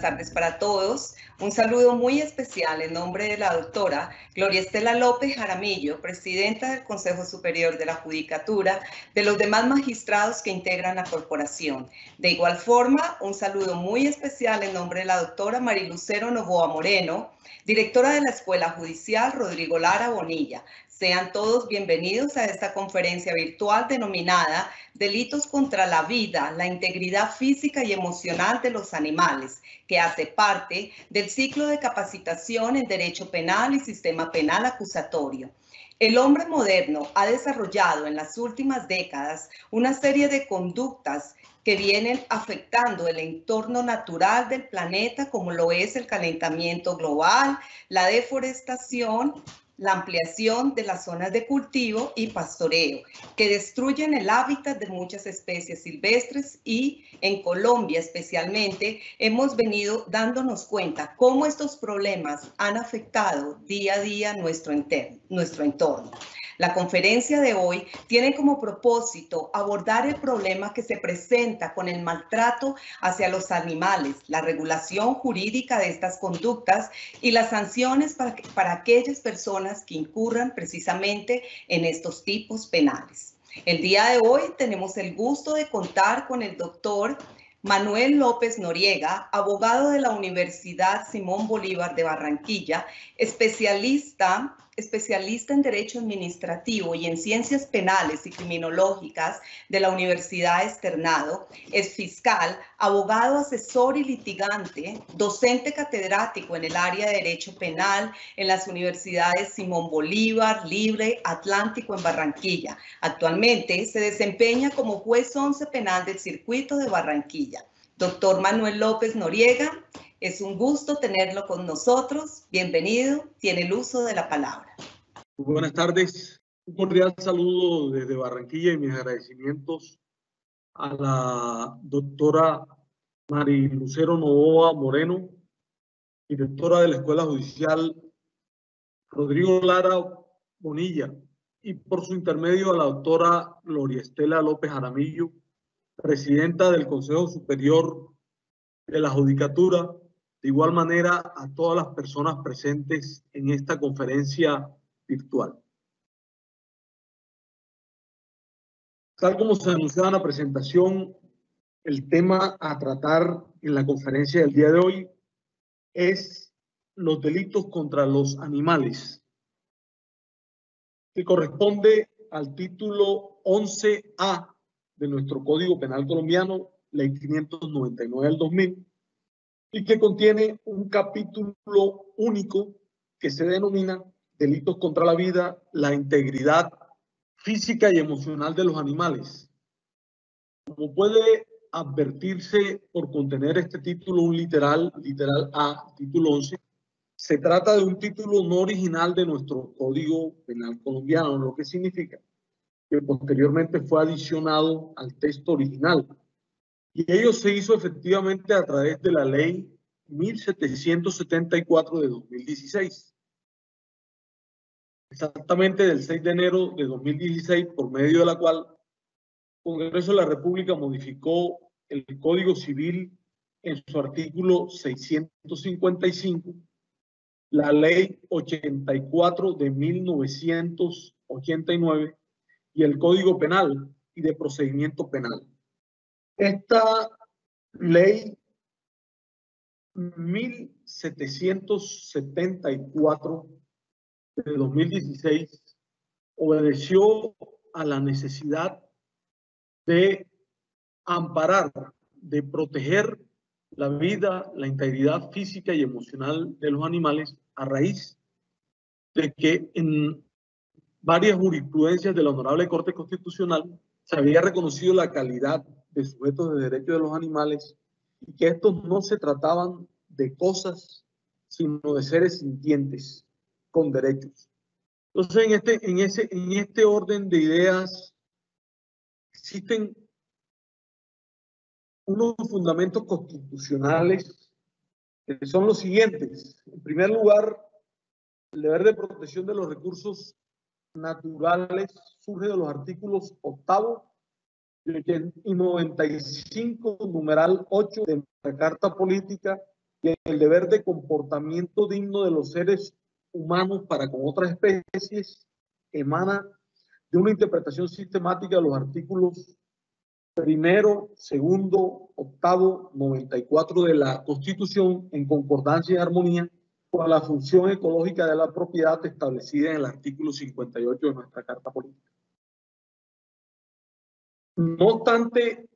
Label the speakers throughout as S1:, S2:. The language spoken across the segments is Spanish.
S1: Buenas tardes para todos. Un saludo muy especial en nombre de la doctora Gloria Estela López Jaramillo, presidenta del Consejo Superior de la Judicatura, de los demás magistrados que integran la corporación. De igual forma, un saludo muy especial en nombre de la doctora Marilucero Novoa Moreno, directora de la Escuela Judicial Rodrigo Lara Bonilla, sean todos bienvenidos a esta conferencia virtual denominada Delitos contra la vida, la integridad física y emocional de los animales, que hace parte del ciclo de capacitación en Derecho Penal y Sistema Penal Acusatorio. El hombre moderno ha desarrollado en las últimas décadas una serie de conductas que vienen afectando el entorno natural del planeta, como lo es el calentamiento global, la deforestación la ampliación de las zonas de cultivo y pastoreo, que destruyen el hábitat de muchas especies silvestres y en Colombia especialmente hemos venido dándonos cuenta cómo estos problemas han afectado día a día nuestro, entorno. La conferencia de hoy tiene como propósito abordar el problema que se presenta con el maltrato hacia los animales, la regulación jurídica de estas conductas y las sanciones para, para aquellas personas que incurran precisamente en estos tipos penales. El día de hoy tenemos el gusto de contar con el doctor Manuel López Noriega, abogado de la Universidad Simón Bolívar de Barranquilla, especialista especialista en Derecho Administrativo y en Ciencias Penales y Criminológicas de la Universidad Externado, es fiscal, abogado, asesor y litigante, docente catedrático en el área de Derecho Penal en las universidades Simón Bolívar, Libre, Atlántico en Barranquilla. Actualmente se desempeña como juez 11 penal del circuito de Barranquilla. Doctor Manuel López Noriega, es un gusto tenerlo con nosotros. Bienvenido, tiene el uso de la palabra.
S2: Buenas tardes. Un cordial saludo desde Barranquilla y mis agradecimientos a la doctora Mari Lucero Novoa Moreno, directora de la Escuela Judicial Rodrigo Lara Bonilla, y por su intermedio a la doctora Gloria Estela López Aramillo, presidenta del Consejo Superior de la Judicatura, de igual manera a todas las personas presentes en esta conferencia virtual. Tal como se anunció en la presentación, el tema a tratar en la conferencia del día de hoy es los delitos contra los animales, que corresponde al título 11A de nuestro Código Penal Colombiano, Ley 599 del 2000, y que contiene un capítulo único que se denomina Delitos contra la vida, la integridad física y emocional de los animales. Como puede advertirse por contener este título un literal, literal A, título 11, se trata de un título no original de nuestro Código Penal colombiano, lo que significa que posteriormente fue adicionado al texto original y ello se hizo efectivamente a través de la ley 1774 de 2016. Exactamente del 6 de enero de 2016, por medio de la cual el Congreso de la República modificó el Código Civil en su artículo 655, la ley 84 de 1989 y el Código Penal y de Procedimiento Penal. Esta ley 1774 de 2016 obedeció a la necesidad de amparar, de proteger la vida, la integridad física y emocional de los animales a raíz de que en varias jurisprudencias de la Honorable Corte Constitucional se había reconocido la calidad de sujetos de derechos de los animales y que estos no se trataban de cosas, sino de seres sintientes con derechos. Entonces, en este, en ese, en este orden de ideas existen unos fundamentos constitucionales que son los siguientes. En primer lugar, el deber de protección de los recursos naturales surge de los artículos octavo y 95, numeral 8 de la Carta Política, y el deber de comportamiento digno de los seres humanos para con otras especies emana de una interpretación sistemática de los artículos primero, segundo, octavo, 94 de la Constitución en concordancia y armonía con la función ecológica de la propiedad establecida en el artículo 58 de nuestra Carta Política. No obstante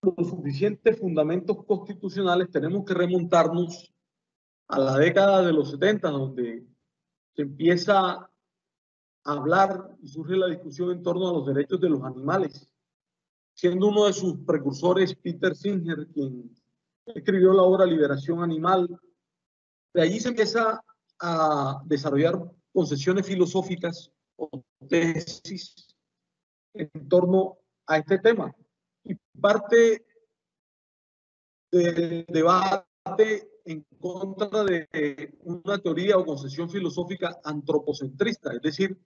S2: los suficientes fundamentos constitucionales, tenemos que remontarnos a la década de los 70, donde se empieza a hablar y surge la discusión en torno a los derechos de los animales, siendo uno de sus precursores Peter Singer, quien escribió la obra Liberación Animal. De allí se empieza a desarrollar concesiones filosóficas o tesis en torno a este tema. Y parte del debate en contra de una teoría o concesión filosófica antropocentrista, es decir,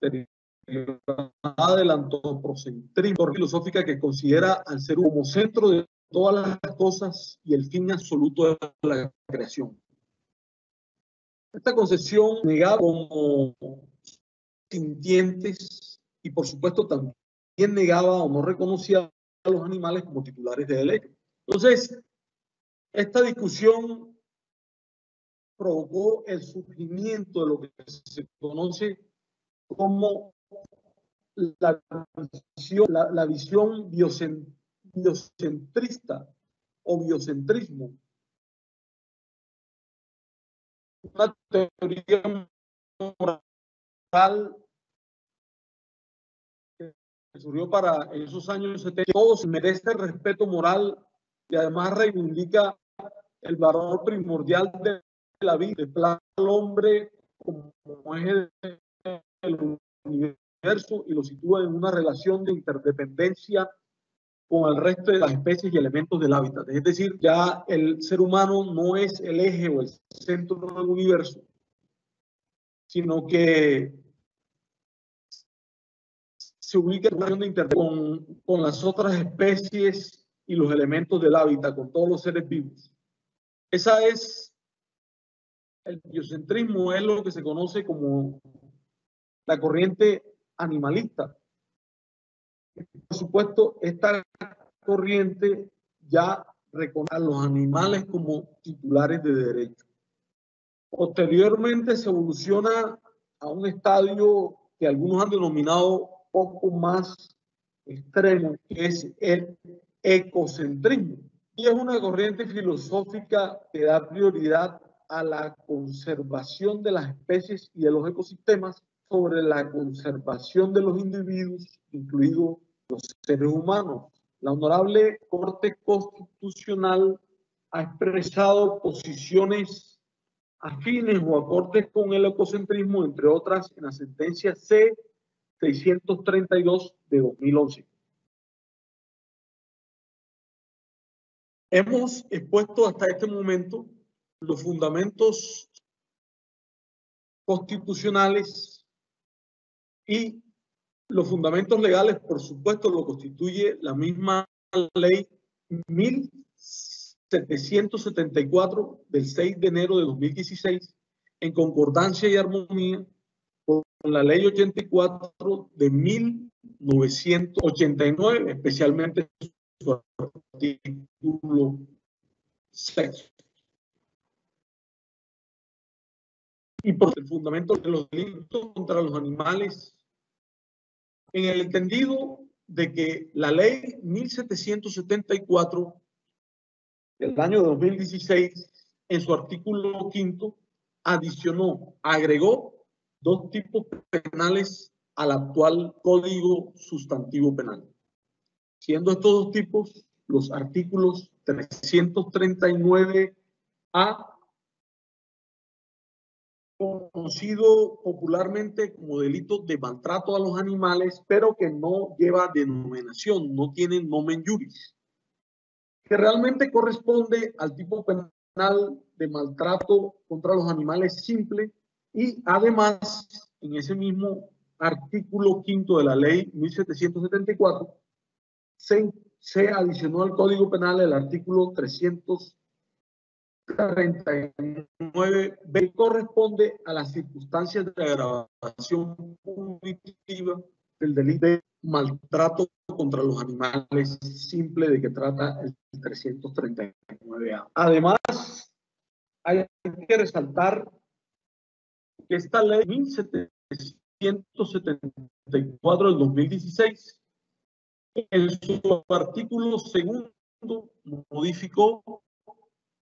S2: del antropocentrismo filosófica que considera al ser como centro de todas las cosas y el fin absoluto de la creación. Esta concesión negaba como sintientes y por supuesto también negaba o no reconocía a los animales como titulares de derecho. Entonces, esta discusión provocó el surgimiento de lo que se conoce como la visión, la, visión biocentrista o biocentrismo. Una teoría moral surgió para esos años 70, todos merece el respeto moral y además reivindica el valor primordial de la vida, el plan al hombre como eje del universo y lo sitúa en una relación de interdependencia con el resto de las especies y elementos del hábitat. Es decir, ya el ser humano no es el eje o el centro del universo, sino que se ubica en relación de interacción con, las otras especies y los elementos del hábitat, con todos los seres vivos. Esa es, el biocentrismo es lo que se conoce como la corriente animalista. Por supuesto, esta corriente ya reconoce a los animales como titulares de derecho. Posteriormente se evoluciona a un estadio que algunos han denominado poco más extremo, que es el ecocentrismo. Y es una corriente filosófica que da prioridad a la conservación de las especies y de los ecosistemas sobre la conservación de los individuos, incluidos los seres humanos. La Honorable Corte Constitucional ha expresado posiciones afines o acordes con el ecocentrismo, entre otras, en la sentencia C 632 de 2011. Hemos expuesto hasta este momento los fundamentos constitucionales y los fundamentos legales, por supuesto, lo constituye la misma ley 1774 del 6 de enero de 2016, en concordancia y armonía con la ley 84 de 1989, especialmente su artículo 6. Y por el fundamento de los delitos contra los animales, en el entendido de que la ley 1774 del año 2016, en su artículo quinto, adicionó, agregó dos tipos penales al actual Código Sustantivo Penal, siendo estos dos tipos los artículos 339A, conocido popularmente como delito de maltrato a los animales, pero que no lleva denominación, no tiene nomen juris, que realmente corresponde al tipo penal de maltrato contra los animales simple y además, en ese mismo artículo quinto de la ley 1774, se, se adicionó al Código Penal el artículo 339 b corresponde a las circunstancias de agravación punitiva del delito de maltrato contra los animales simple de que trata el 339A. Además, hay que resaltar que esta ley 1774 del 2016, en su artículo segundo, modificó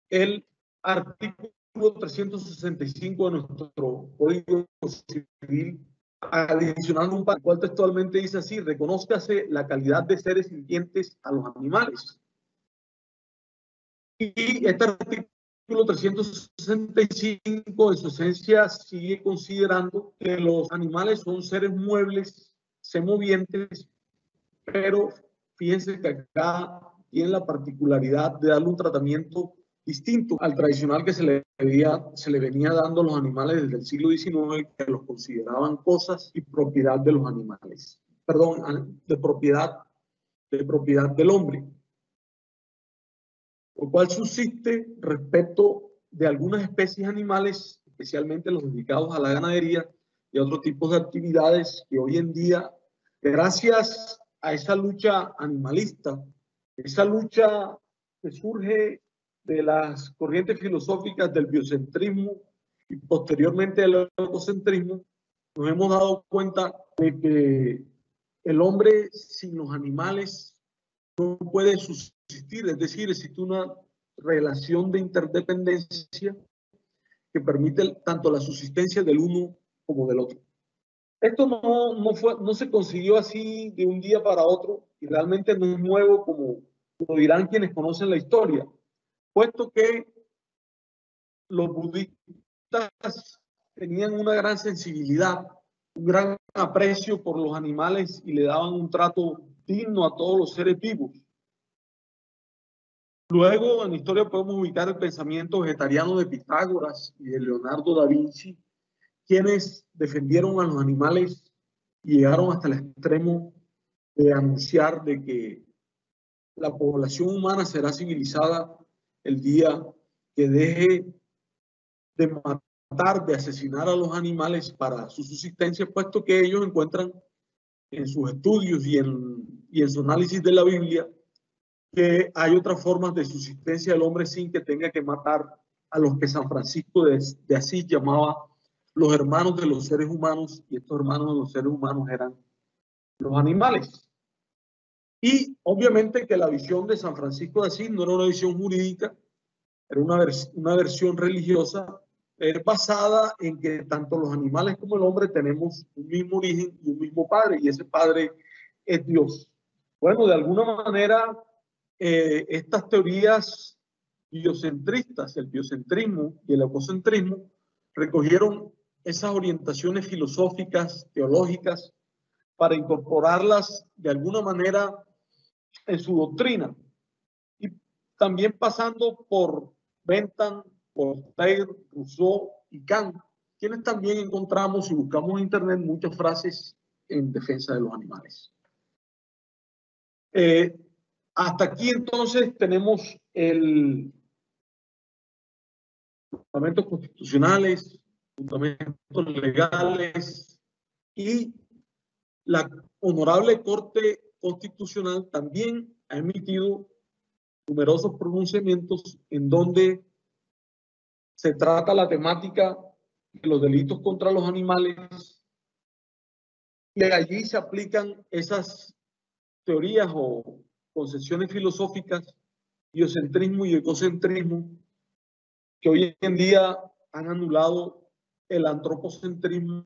S2: el artículo 365 de nuestro Código Civil adicionando un par, cual textualmente dice así, reconozcase la calidad de seres sintientes a los animales. Y este artículo 365 en su esencia sigue considerando que los animales son seres muebles, semovientes, pero fíjense que acá tiene la particularidad de darle un tratamiento distinto al tradicional que se le, se le venía dando a los animales desde el siglo XIX, que los consideraban cosas y propiedad de los animales. Perdón, de propiedad, de propiedad del hombre. Lo cual subsiste respecto de algunas especies animales, especialmente los dedicados a la ganadería y otros tipos de actividades que hoy en día, gracias a esa lucha animalista, esa lucha que surge de las corrientes filosóficas del biocentrismo y posteriormente del egocentrismo, nos hemos dado cuenta de que el hombre sin los animales no puede subsistir, es decir, existe una relación de interdependencia que permite tanto la subsistencia del uno como del otro. Esto no, no, fue, no se consiguió así de un día para otro y realmente no es nuevo como, como dirán quienes conocen la historia puesto que los budistas tenían una gran sensibilidad, un gran aprecio por los animales y le daban un trato digno a todos los seres vivos. Luego en la historia podemos ubicar el pensamiento vegetariano de Pitágoras y de Leonardo da Vinci, quienes defendieron a los animales y llegaron hasta el extremo de anunciar de que la población humana será civilizada el día que deje de matar, de asesinar a los animales para su subsistencia, puesto que ellos encuentran en sus estudios y en, y en su análisis de la Biblia que hay otras formas de subsistencia del hombre sin que tenga que matar a los que San Francisco de, de Asís llamaba los hermanos de los seres humanos, y estos hermanos de los seres humanos eran los animales. Y obviamente que la visión de San Francisco de Asís no era una visión jurídica, era una, una versión religiosa es basada en que tanto los animales como el hombre tenemos un mismo origen y un mismo padre, y ese padre es Dios. Bueno, de alguna manera, eh, estas teorías biocentristas, el biocentrismo y el ecocentrismo, recogieron esas orientaciones filosóficas, teológicas, para incorporarlas de alguna manera en su doctrina. Y también pasando por Bentham, Voltaire, Rousseau y Kant, quienes también encontramos y buscamos en Internet muchas frases en defensa de los animales. Eh, hasta aquí entonces tenemos el fundamentos constitucionales, fundamentos legales y la honorable Corte Constitucional también ha emitido numerosos pronunciamientos en donde se trata la temática de los delitos contra los animales y allí se aplican esas teorías o concepciones filosóficas, biocentrismo y ecocentrismo, que hoy en día han anulado el antropocentrismo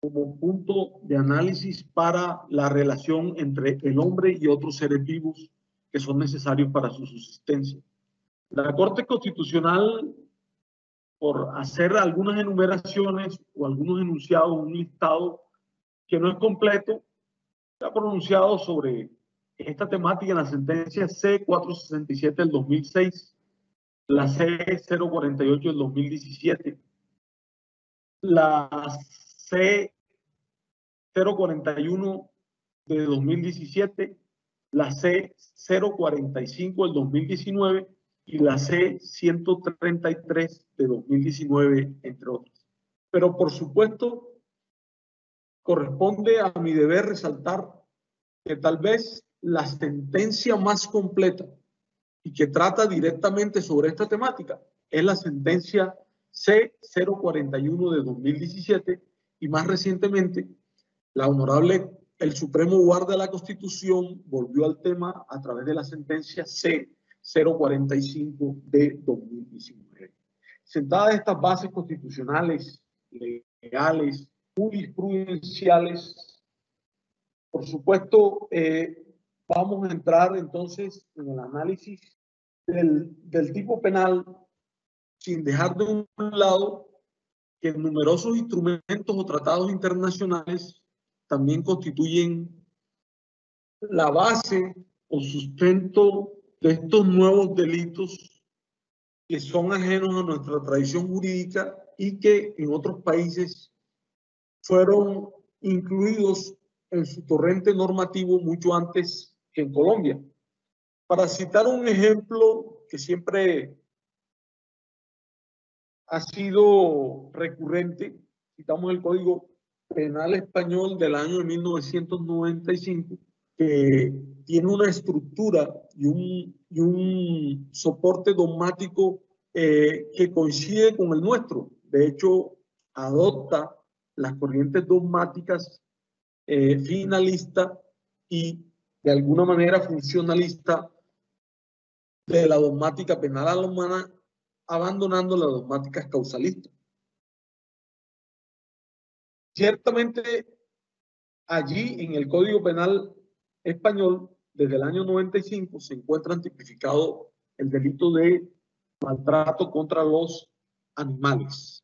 S2: como punto de análisis para la relación entre el hombre y otros seres vivos que son necesarios para su subsistencia. La Corte Constitucional, por hacer algunas enumeraciones o algunos enunciados, un listado que no es completo, ha pronunciado sobre esta temática en la sentencia C467 del 2006, la C048 del 2017, la C 041 de 2017, la C 045 del 2019 y la C 133 de 2019, entre otras. Pero por supuesto, corresponde a mi deber resaltar que tal vez la sentencia más completa y que trata directamente sobre esta temática es la sentencia C041 de 2017 y más recientemente la honorable el Supremo Guarda de la Constitución volvió al tema a través de la sentencia C045 de 2019. Sentadas estas bases constitucionales, legales, jurisprudenciales, por supuesto, eh, vamos a entrar entonces en el análisis del, del tipo penal sin dejar de un lado que numerosos instrumentos o tratados internacionales también constituyen la base o sustento de estos nuevos delitos que son ajenos a nuestra tradición jurídica y que en otros países fueron incluidos en su torrente normativo mucho antes que en Colombia. Para citar un ejemplo que siempre ha sido recurrente, citamos el Código Penal Español del año de 1995, que tiene una estructura y un, soporte dogmático eh, que coincide con el nuestro. De hecho, adopta las corrientes dogmáticas eh, finalista y de alguna manera funcionalista de la dogmática penal alemana, abandonando las dogmáticas causalistas. Ciertamente, allí en el Código Penal español, desde el año 95, se encuentra tipificado el delito de maltrato contra los animales.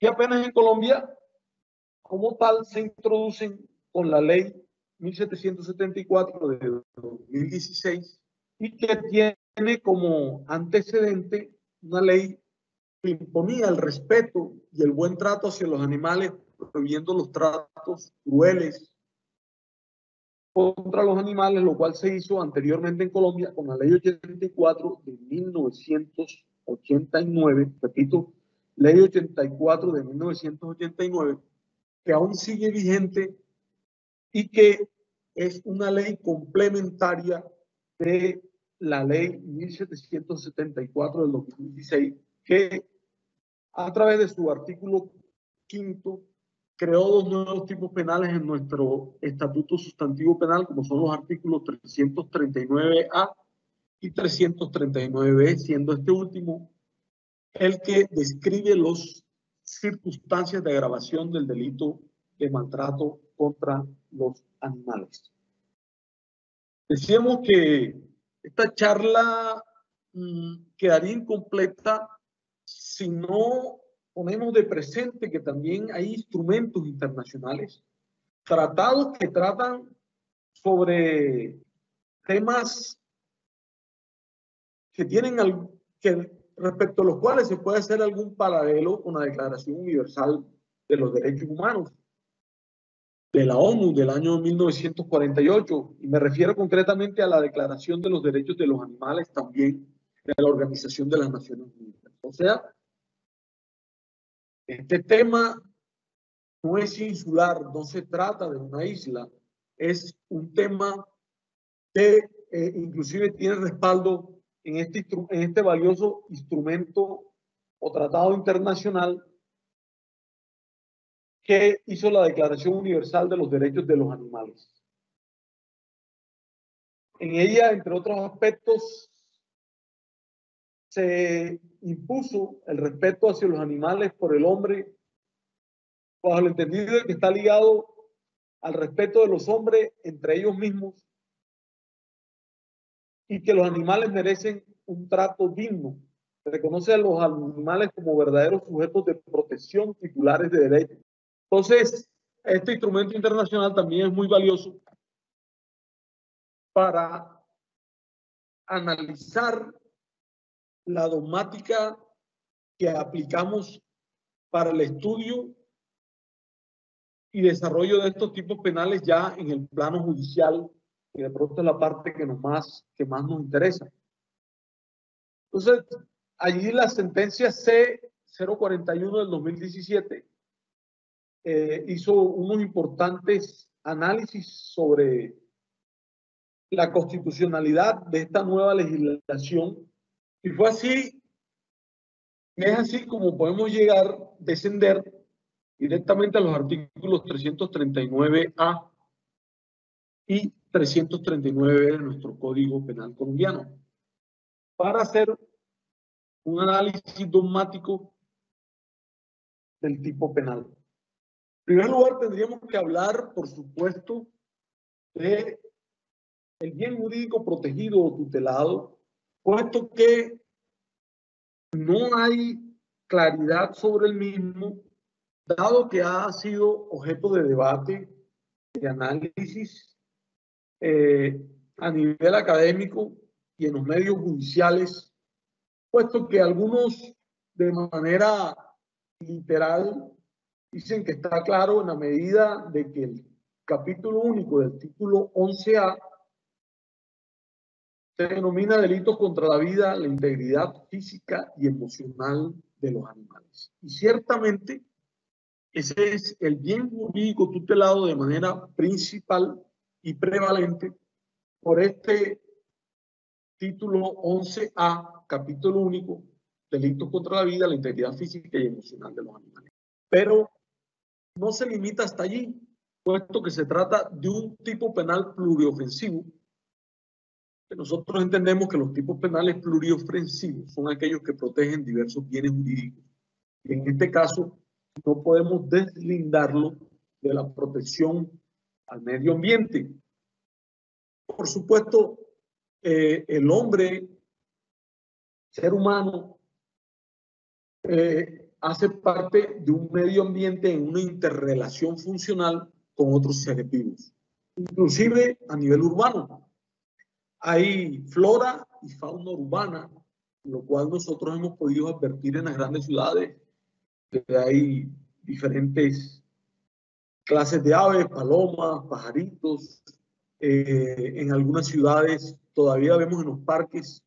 S2: Y apenas en Colombia, como tal, se introducen con la ley 1774 de 2016 y que tiene como antecedente una ley imponía el respeto y el buen trato hacia los animales, prohibiendo los tratos crueles contra los animales, lo cual se hizo anteriormente en Colombia con la ley 84 de 1989, repito, ley 84 de 1989, que aún sigue vigente y que es una ley complementaria de la ley 1774 del 2016, que a través de su artículo quinto, creó dos nuevos tipos penales en nuestro Estatuto Sustantivo Penal, como son los artículos 339A y 339B, siendo este último el que describe las circunstancias de agravación del delito de maltrato contra los animales. Decíamos que esta charla mm, quedaría incompleta si no ponemos de presente que también hay instrumentos internacionales, tratados que tratan sobre temas que tienen que respecto a los cuales se puede hacer algún paralelo con la Declaración Universal de los Derechos Humanos de la ONU del año 1948 y me refiero concretamente a la Declaración de los Derechos de los Animales también de la Organización de las Naciones Unidas. O sea, este tema no es insular, no se trata de una isla, es un tema que eh, inclusive tiene respaldo en este, en este valioso instrumento o tratado internacional que hizo la Declaración Universal de los Derechos de los Animales. En ella, entre otros aspectos, se impuso el respeto hacia los animales por el hombre, bajo el entendido de que está ligado al respeto de los hombres entre ellos mismos y que los animales merecen un trato digno. Reconoce a los animales como verdaderos sujetos de protección titulares de derechos. Entonces, este instrumento internacional también es muy valioso para analizar la dogmática que aplicamos para el estudio y desarrollo de estos tipos penales ya en el plano judicial, que de pronto es la parte que, nos más, que más nos interesa. Entonces, allí la sentencia C041 del 2017 eh, hizo unos importantes análisis sobre la constitucionalidad de esta nueva legislación y fue así, es así como podemos llegar, descender directamente a los artículos 339A y 339 de nuestro Código Penal colombiano para hacer un análisis dogmático del tipo penal. En primer lugar, tendríamos que hablar, por supuesto, de el bien jurídico protegido o tutelado, puesto que no hay claridad sobre el mismo, dado que ha sido objeto de debate, de análisis eh, a nivel académico y en los medios judiciales, puesto que algunos de manera literal dicen que está claro en la medida de que el capítulo único del título 11A se denomina delitos contra la vida, la integridad física y emocional de los animales. Y ciertamente ese es el bien jurídico tutelado de manera principal y prevalente por este título 11A, capítulo único, delitos contra la vida, la integridad física y emocional de los animales. Pero no se limita hasta allí, puesto que se trata de un tipo penal pluriofensivo nosotros entendemos que los tipos penales pluriofensivos son aquellos que protegen diversos bienes jurídicos. En este caso, no podemos deslindarlo de la protección al medio ambiente. Por supuesto, eh, el hombre, ser humano, eh, hace parte de un medio ambiente en una interrelación funcional con otros seres vivos, inclusive a nivel urbano. Hay flora y fauna urbana, lo cual nosotros hemos podido advertir en las grandes ciudades, que hay diferentes clases de aves, palomas, pajaritos. Eh, en algunas ciudades todavía vemos en los parques,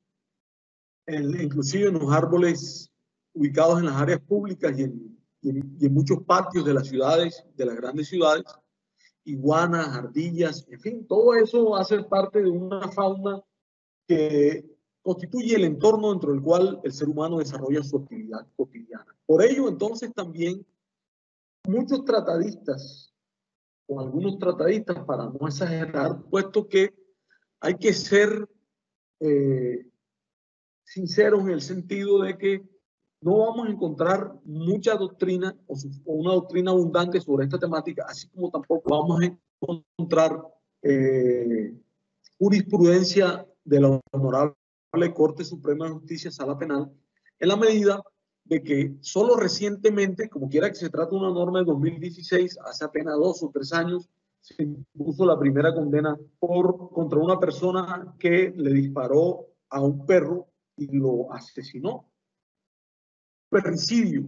S2: inclusive en los árboles ubicados en las áreas públicas y en muchos patios de las ciudades, de las grandes ciudades, iguanas, ardillas, en fin, todo eso hace parte de una fauna que constituye el entorno dentro del cual el ser humano desarrolla su actividad cotidiana. Por ello, entonces, también muchos tratadistas, o algunos tratadistas, para no exagerar, puesto que hay que ser eh, sinceros en el sentido de que no vamos a encontrar mucha doctrina o, una doctrina abundante sobre esta temática, así como tampoco vamos a encontrar eh, jurisprudencia de la Honorable Corte Suprema de Justicia, Sala Penal, en la medida de que solo recientemente, como quiera que se trate de una norma de 2016, hace apenas dos o tres años, se impuso la primera condena por, contra una persona que le disparó a un perro y lo asesinó. Pericidio.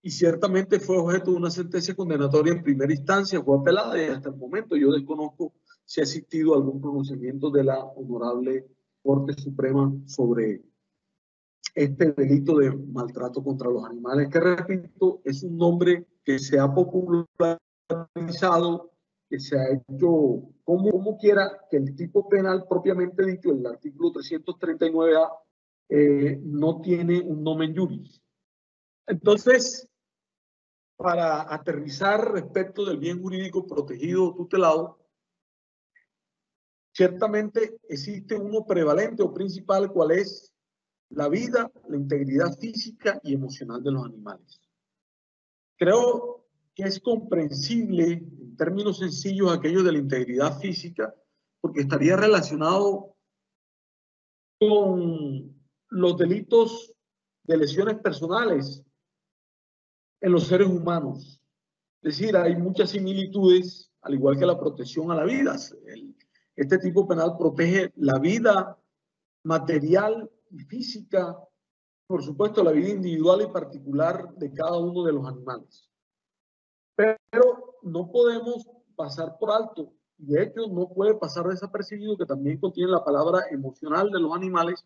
S2: Y ciertamente fue objeto de una sentencia condenatoria en primera instancia, fue apelada y hasta el momento yo desconozco si ha existido algún pronunciamiento de la Honorable Corte Suprema sobre este delito de maltrato contra los animales, que repito, es un nombre que se ha popularizado, que se ha hecho como, como quiera, que el tipo penal propiamente dicho, el artículo 339A, eh, no tiene un nomen juris. Entonces, para aterrizar respecto del bien jurídico protegido o tutelado, ciertamente existe uno prevalente o principal, cual es la vida, la integridad física y emocional de los animales. Creo que es comprensible en términos sencillos aquello de la integridad física, porque estaría relacionado con los delitos de lesiones personales en los seres humanos. Es decir, hay muchas similitudes, al igual que la protección a la vida. este tipo penal protege la vida material y física, por supuesto, la vida individual y particular de cada uno de los animales. Pero no podemos pasar por alto, de hecho no puede pasar desapercibido que también contiene la palabra emocional de los animales.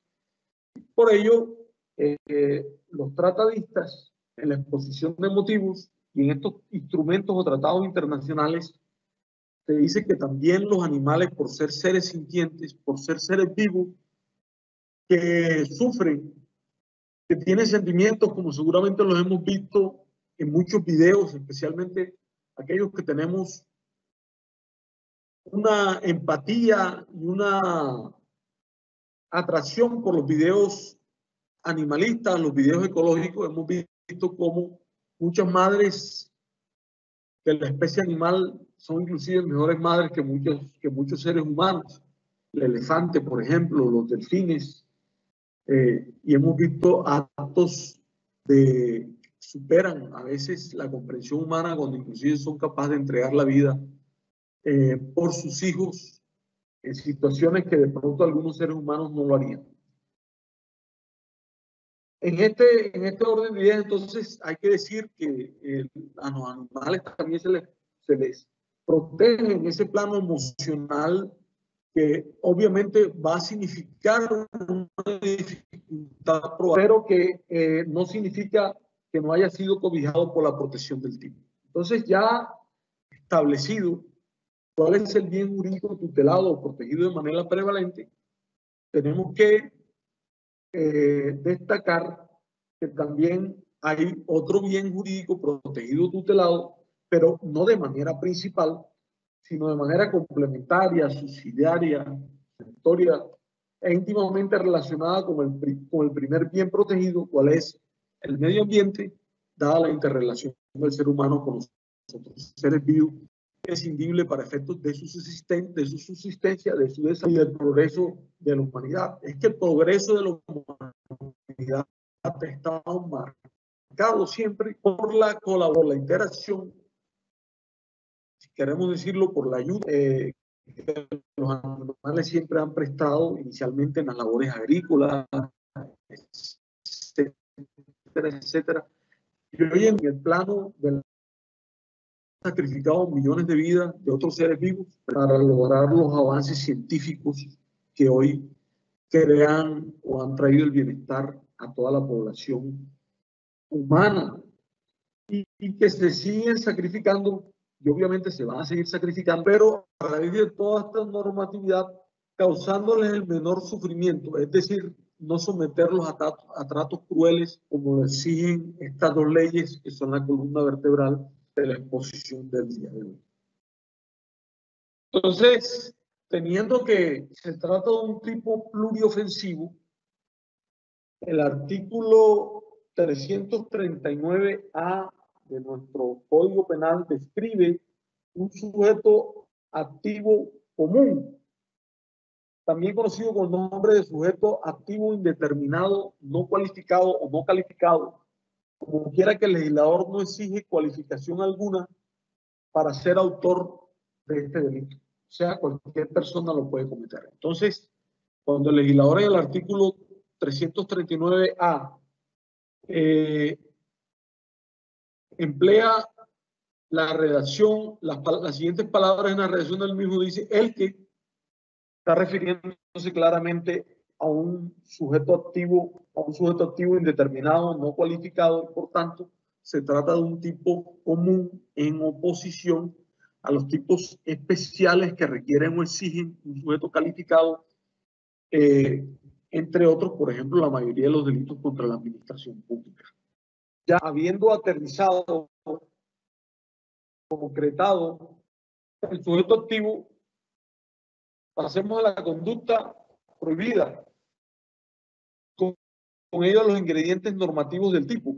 S2: Por ello, eh, los tratadistas en la exposición de motivos y en estos instrumentos o tratados internacionales se dice que también los animales, por ser seres sintientes, por ser seres vivos, que que tienen sentimientos, como seguramente los hemos visto en muchos videos, especialmente aquellos que tenemos una empatía y una atracción por los videos animalistas, los videos ecológicos, hemos visto cómo muchas madres de la especie animal son inclusive mejores madres que muchos, que muchos seres humanos. El elefante, por ejemplo, los delfines. Eh, y hemos visto actos de superan a veces la comprensión humana cuando inclusive son capaces de entregar la vida eh, por sus hijos en situaciones que de pronto algunos seres humanos no lo harían. En este, en este orden de ideas, entonces, hay que decir que a los animales también se les, se les protege en ese plano emocional que obviamente va a significar una dificultad, pero que eh, no significa que no haya sido cobijado por la protección del tipo. Entonces, ya establecido cuál es el bien jurídico tutelado o protegido de manera prevalente, tenemos que eh, destacar que también hay otro bien jurídico protegido tutelado, pero no de manera principal, sino de manera complementaria, subsidiaria, sectoria e íntimamente relacionada con el, con el primer bien protegido, cuál es el medio ambiente, dada la interrelación del ser humano con los otros seres vivos prescindible para efectos de su, de su subsistencia, de su desarrollo y del progreso de la humanidad. Es que el progreso de la humanidad está marcado siempre por la colaboración, la interacción, queremos decirlo, por la ayuda eh, que los animales siempre han prestado inicialmente en las labores agrícolas, etcétera, etcétera. Y hoy en el plano del sacrificado millones de vidas de otros seres vivos para lograr los avances científicos que hoy crean o han traído el bienestar a toda la población humana y, que se siguen sacrificando y obviamente se van a seguir sacrificando, pero a raíz de toda esta normatividad causándoles el menor sufrimiento, es decir, no someterlos a, a tratos crueles como exigen estas dos leyes que son la columna vertebral de la exposición del día de hoy. Entonces, teniendo que se trata de un tipo pluriofensivo, el artículo 339A de nuestro Código Penal describe un sujeto activo común, también conocido con nombre de sujeto activo indeterminado, no cualificado o no calificado, como quiera que el legislador no exige cualificación alguna para ser autor de este delito. O sea, cualquier persona lo puede cometer. Entonces, cuando el legislador en el artículo 339A eh, emplea la redacción, las, las, siguientes palabras en la redacción del mismo dice, el que está refiriéndose claramente a un sujeto activo, a un sujeto activo indeterminado, no cualificado, por tanto, se trata de un tipo común en oposición a los tipos especiales que requieren o exigen un sujeto calificado, eh, entre otros, por ejemplo, la mayoría de los delitos contra la administración pública. Ya habiendo aterrizado, concretado el sujeto activo, pasemos a la conducta prohibida con ellos los ingredientes normativos del tipo,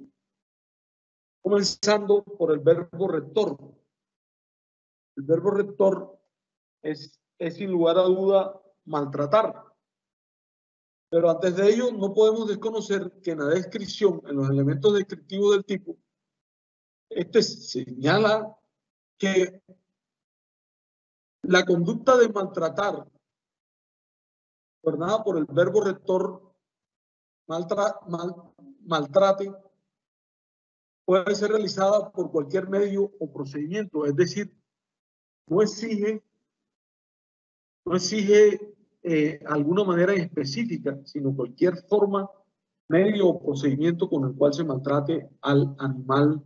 S2: comenzando por el verbo rector. El verbo rector es, es sin lugar a duda maltratar. Pero antes de ello, no podemos desconocer que en la descripción, en los elementos descriptivos del tipo, este señala que la conducta de maltratar, gobernada por el verbo rector, maltrate, puede ser realizada por cualquier medio o procedimiento, es decir, no exige, no exige eh, alguna manera específica, sino cualquier forma, medio o procedimiento con el cual se maltrate al animal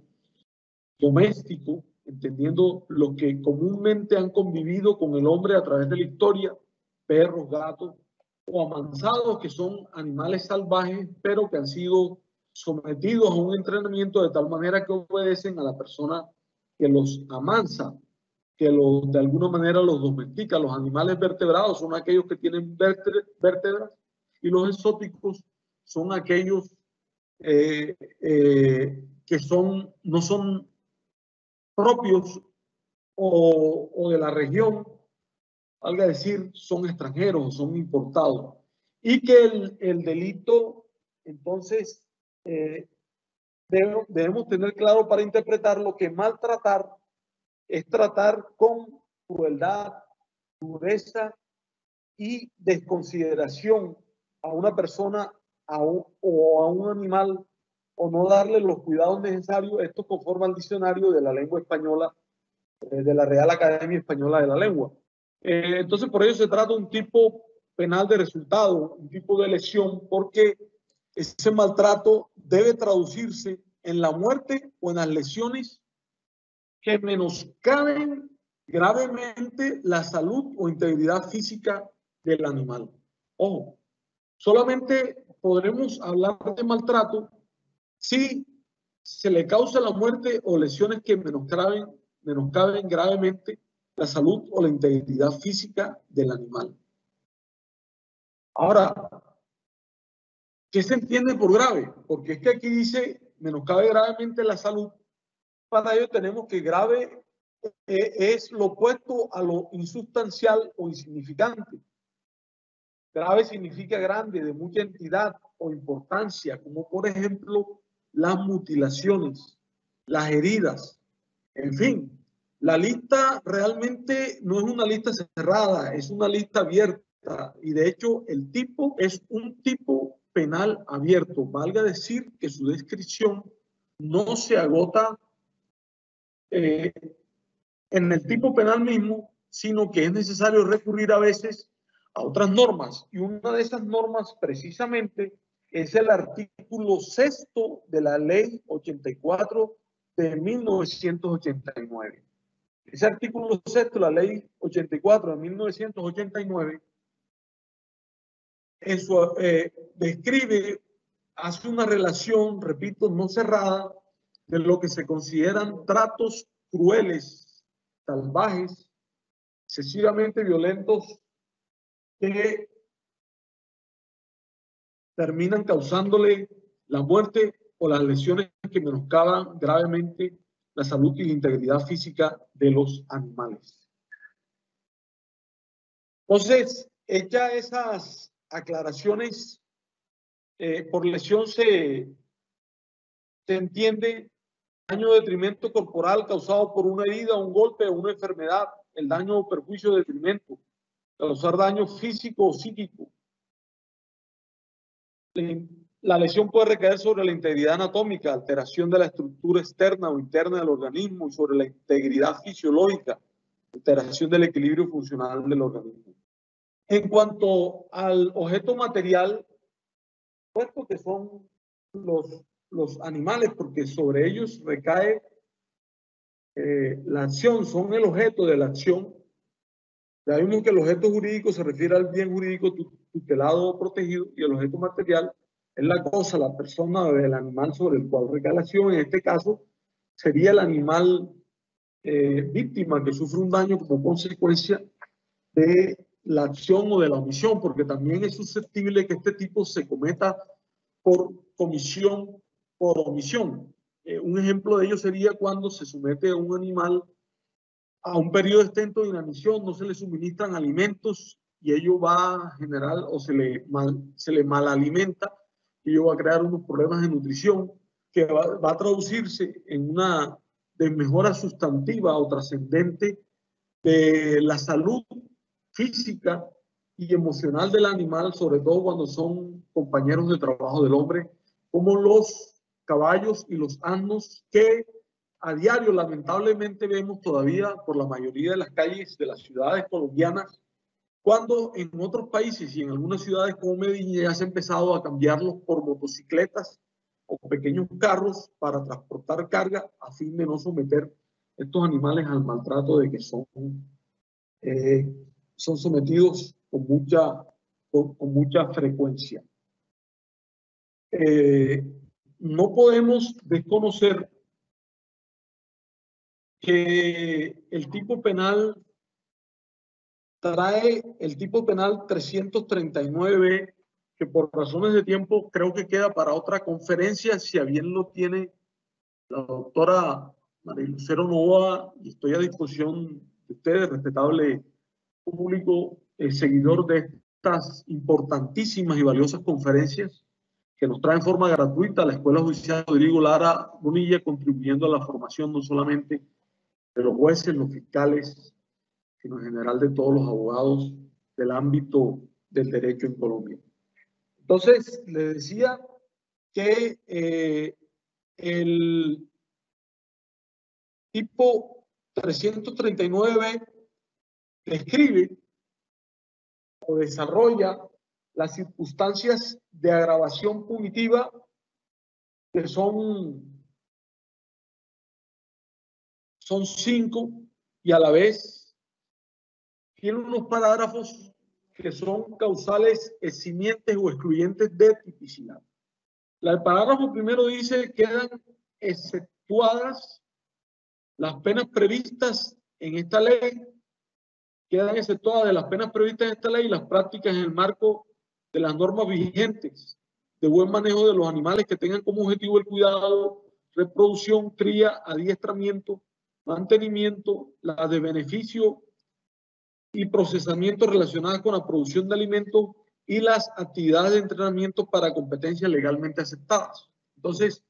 S2: doméstico, entendiendo lo que comúnmente han convivido con el hombre a través de la historia, perros, gatos o amansados, que son animales salvajes, pero que han sido sometidos a un entrenamiento de tal manera que obedecen a la persona que los amansa, que de alguna manera los domestica. Los animales vertebrados son aquellos que tienen vértebras y los exóticos son aquellos eh, eh, que son, no son propios o, de la región, valga decir, son extranjeros, son importados. Y que el, el delito, entonces, eh, debemos, tener claro para interpretar lo que maltratar es tratar con crueldad, dureza y desconsideración a una persona o a un animal o no darle los cuidados necesarios, esto conforma al diccionario de la lengua española, eh, de la Real Academia Española de la Lengua. Eh, entonces, por ello se trata un tipo penal de resultado, un tipo de lesión, porque ese maltrato debe traducirse en la muerte o en las lesiones que menoscaben gravemente la salud o integridad física del animal. Ojo, solamente podremos hablar de maltrato si se le causa la muerte o lesiones que menoscaben, menoscaben gravemente la salud o la integridad física del animal. Ahora, ¿qué se entiende por grave? Porque es que aquí dice menoscabe gravemente la salud. Para ello tenemos que grave eh, es lo opuesto a lo insustancial o insignificante. Grave significa grande, de mucha entidad o importancia, como por ejemplo las mutilaciones, las heridas, en fin. La lista realmente no es una lista cerrada, es una lista abierta y de hecho el tipo es un tipo penal abierto. Valga decir que su descripción no se agota eh, en el tipo penal mismo, sino que es necesario recurrir a veces a otras normas. Y una de esas normas precisamente es el artículo sexto de la ley 84 de 1989. Ese artículo sexto la ley 84 de 1989 eso, eh, describe, hace una relación, repito, no cerrada, de lo que se consideran tratos crueles, salvajes, excesivamente violentos, que terminan causándole la muerte o las lesiones que menoscaban gravemente la salud y la integridad física de los animales. Entonces, hecha esas aclaraciones, eh, por lesión se entiende daño o detrimento corporal causado por una herida, un golpe o una enfermedad, el daño o perjuicio de detrimento, causar daño físico o psíquico, la lesión puede recaer sobre la integridad anatómica, alteración de la estructura externa o interna del organismo y sobre la integridad fisiológica, alteración del equilibrio funcional del organismo. En cuanto al objeto material, puesto que son los, los animales, porque sobre ellos recae eh, la acción, son el objeto de la acción. Ya vimos que el objeto jurídico se refiere al bien jurídico tutelado o protegido y el objeto material es la cosa, la persona o el animal sobre el cual recae la acción. En este caso sería el animal eh, víctima que sufre un daño como consecuencia de la acción o de la omisión, porque también es susceptible que este tipo se cometa por comisión, por omisión. Eh, un ejemplo de ello sería cuando se somete a un animal a un periodo extenso de inanición, no se le suministran alimentos y ello va a generar o se le, mal, se malalimenta y ello va a crear unos problemas de nutrición que va, va a traducirse en una desmejora sustantiva o trascendente de la salud física y emocional del animal, sobre todo cuando son compañeros de trabajo del hombre, como los caballos y los asnos que a diario lamentablemente vemos todavía por la mayoría de las calles de las ciudades colombianas, cuando en otros países y en algunas ciudades como Medellín ya se ha empezado a cambiarlos por motocicletas o pequeños carros para transportar carga a fin de no someter estos animales al maltrato de que son, eh, son sometidos con mucha, con, mucha frecuencia. Eh, no podemos desconocer que el tipo penal trae el tipo penal 339, que por razones de tiempo creo que queda para otra conferencia, si a bien lo tiene la doctora María Lucero Nova, y estoy a disposición de ustedes, respetable público, el seguidor de estas importantísimas y valiosas conferencias que nos trae en forma gratuita la Escuela Judicial Rodrigo Lara Bonilla, contribuyendo a la formación no solamente de los jueces, los fiscales, sino en general de todos los abogados del ámbito del derecho en Colombia. Entonces, le decía que eh, el tipo 339 describe o desarrolla las circunstancias de agravación punitiva que son, son cinco y a la vez tiene unos parágrafos que son causales eximientes o excluyentes de tipicidad. El parágrafo primero dice que quedan exceptuadas las penas previstas en esta ley, quedan exceptuadas de las penas previstas en esta ley las prácticas en el marco de las normas vigentes de buen manejo de los animales que tengan como objetivo el cuidado, reproducción, cría, adiestramiento, mantenimiento, la de beneficio y procesamiento relacionadas con la producción de alimentos y las actividades de entrenamiento para competencias legalmente aceptadas. Entonces,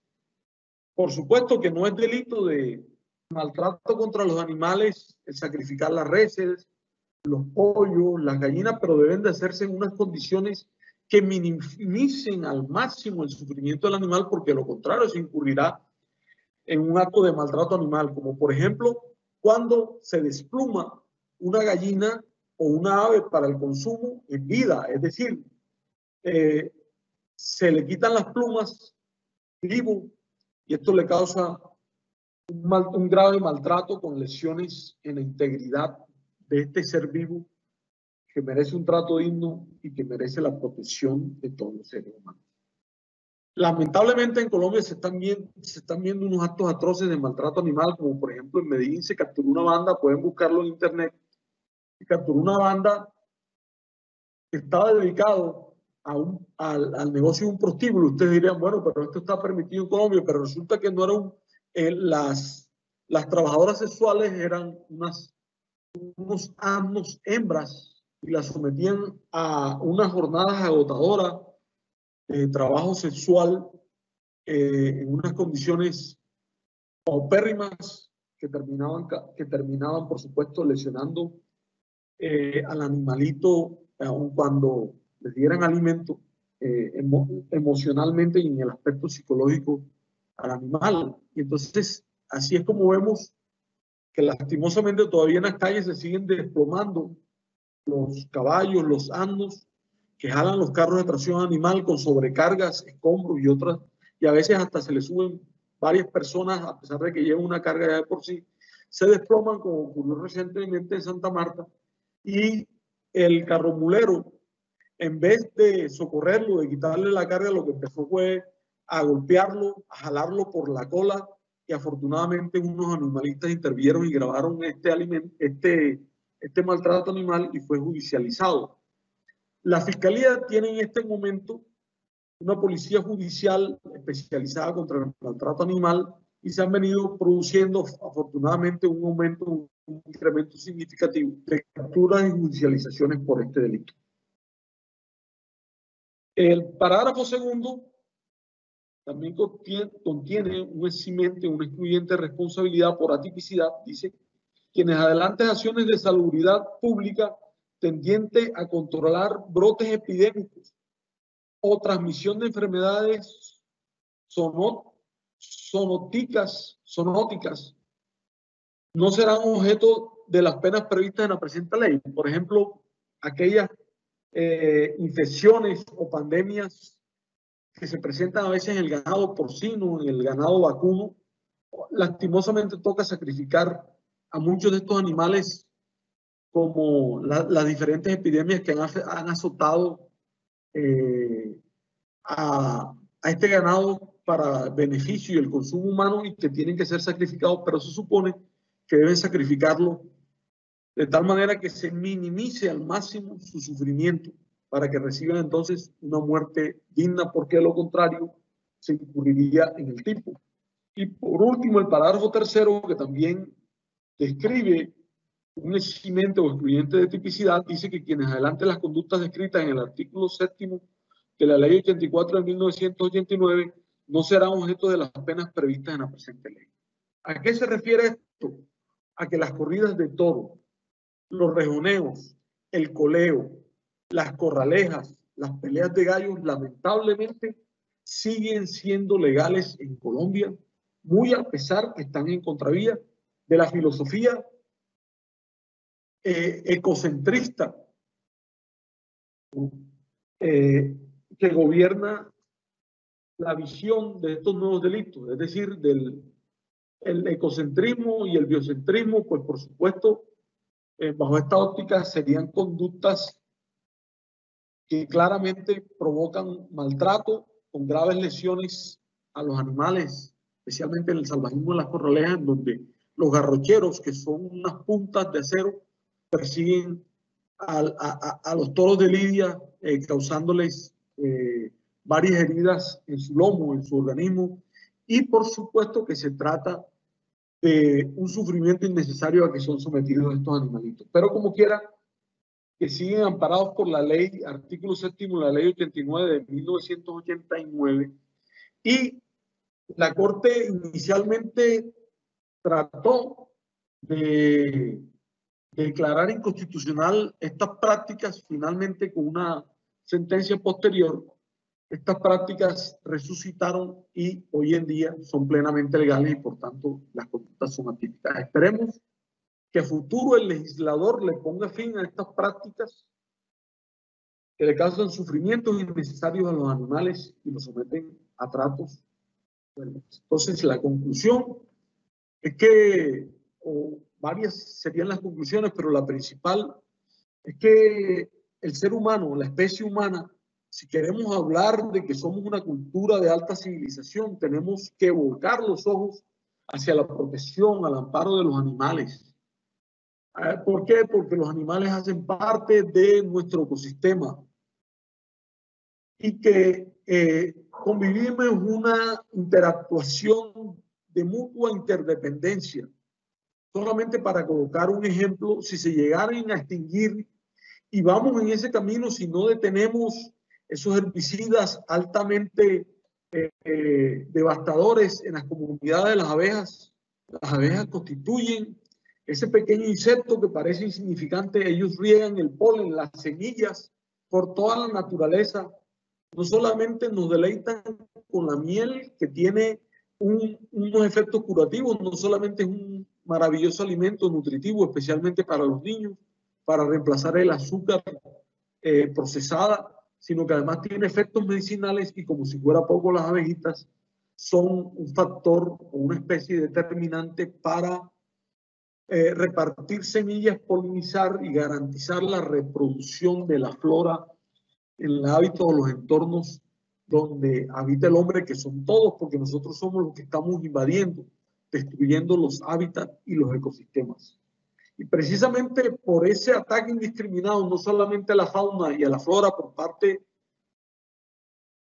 S2: por supuesto que no es delito de maltrato contra los animales el sacrificar las reses, los pollos, las gallinas, pero deben de hacerse en unas condiciones que minimicen al máximo el sufrimiento del animal, porque lo contrario se incurrirá en un acto de maltrato animal, como por ejemplo cuando se despluma una gallina o una ave para el consumo en vida, es decir, eh, se le quitan las plumas vivo y esto le causa un, grave maltrato con lesiones en la integridad de este ser vivo que merece un trato digno y que merece la protección de todos los seres humanos. Lamentablemente en Colombia se están, viendo, se están viendo unos actos atroces de maltrato animal, como por ejemplo en Medellín se capturó una banda, pueden buscarlo en internet, se capturó una banda que estaba dedicado a un, al, al, negocio de un prostíbulo. Ustedes dirían, bueno, pero esto está permitido en Colombia, pero resulta que no eran eh, las, las trabajadoras sexuales, eran unas unos amos hembras y las sometían a unas jornadas agotadoras de trabajo sexual eh, en unas condiciones paupérrimas que terminaban, que terminaban, por supuesto, lesionando eh, al animalito, aun cuando les dieran alimento eh, emocionalmente y en el aspecto psicológico al animal. Y entonces, así es como vemos que lastimosamente todavía en las calles se siguen desplomando los caballos, los andos, que jalan los carros de tracción animal con sobrecargas, escombros y otras, y a veces hasta se le suben varias personas, a pesar de que llevan una carga ya de por sí, se desploman, como ocurrió recientemente en Santa Marta, y el carromulero, en vez de socorrerlo, de quitarle la carga, lo que empezó fue a golpearlo, a jalarlo por la cola y afortunadamente unos animalistas intervieron y grabaron este, alimento, este, este maltrato animal y fue judicializado. La fiscalía tiene en este momento una policía judicial especializada contra el maltrato animal y se han venido produciendo afortunadamente un aumento, un incremento significativo de capturas y judicializaciones por este delito. El parágrafo segundo también contiene, un eximente, una excluyente responsabilidad por atipicidad, dice, quienes adelanten acciones de salubridad pública tendiente a controlar brotes epidémicos o transmisión de enfermedades sonóticas, sonóticas no serán objeto de las penas previstas en la presente ley. Por ejemplo, aquellas eh, infecciones o pandemias que se presentan a veces en el ganado porcino, en el ganado vacuno, lastimosamente toca sacrificar a muchos de estos animales como las diferentes epidemias que han, azotado eh, a, a, este ganado para beneficio y el consumo humano y que tienen que ser sacrificados, pero se supone que deben sacrificarlo de tal manera que se minimice al máximo su sufrimiento para que reciban entonces una muerte digna, porque de lo contrario se incurriría en el tipo. Y por último, el parágrafo tercero, que también describe un eximente o excluyente de tipicidad, dice que quienes adelanten las conductas descritas en el artículo séptimo de la ley 84 de 1989 no serán objeto de las penas previstas en la presente ley. ¿A qué se refiere esto? A que las corridas de toro, los rejoneos, el coleo, las corralejas, las peleas de gallos, lamentablemente siguen siendo legales en Colombia muy a pesar que están en contravía de la filosofía eh, ecocentrista eh, que gobierna la visión de estos nuevos delitos, es decir, del el ecocentrismo y el biocentrismo, pues por supuesto, eh, bajo esta óptica serían conductas que claramente provocan maltrato con graves lesiones a los animales especialmente en el salvajismo de las corralejas, donde los garrocheros, que son unas puntas de acero, persiguen a, los toros de lidia, eh, causándoles eh, varias heridas en su lomo, en su organismo, y por supuesto que se trata de un sufrimiento innecesario a que son sometidos estos animalitos. Pero como quiera, que siguen amparados por la ley, artículo séptimo de la ley 89 de 1989, y la Corte inicialmente trató de, declarar inconstitucional estas prácticas, finalmente con una sentencia posterior, estas prácticas resucitaron y hoy en día son plenamente legales y por tanto las conductas son atípicas. Esperemos que futuro el legislador le ponga fin a estas prácticas que le causan sufrimientos innecesarios a los animales y los someten a tratos entonces la conclusión es que, o varias serían las conclusiones, pero la principal es que el ser humano, la especie humana, si queremos hablar de que somos una cultura de alta civilización, tenemos que volcar los ojos hacia la protección, al amparo de los animales. Ah, ¿Por qué? Porque los animales hacen parte de nuestro ecosistema y que eh, convivimos en una interactuación de mutua interdependencia. Solamente para colocar un ejemplo, si se llegaran a extinguir y vamos en ese camino, si no detenemos esos herbicidas altamente eh, eh, devastadores en las comunidades de las abejas, las abejas constituyen ese pequeño insecto que parece insignificante, ellos riegan el polen, las semillas, por toda la naturaleza. No solamente nos deleitan con la miel que tiene unos efectos curativos, no solamente es un maravilloso alimento nutritivo, especialmente para los niños, para reemplazar el azúcar eh, procesada, sino que además tiene efectos medicinales y como si fuera poco las abejitas, son un factor o una especie determinante para eh, repartir semillas, polinizar y garantizar la reproducción de la flora en el hábito o los entornos donde habita el hombre, que son todos, porque nosotros somos los que estamos invadiendo, destruyendo los hábitats y los ecosistemas. Y precisamente por ese ataque indiscriminado, no solamente a la fauna y a la flora por parte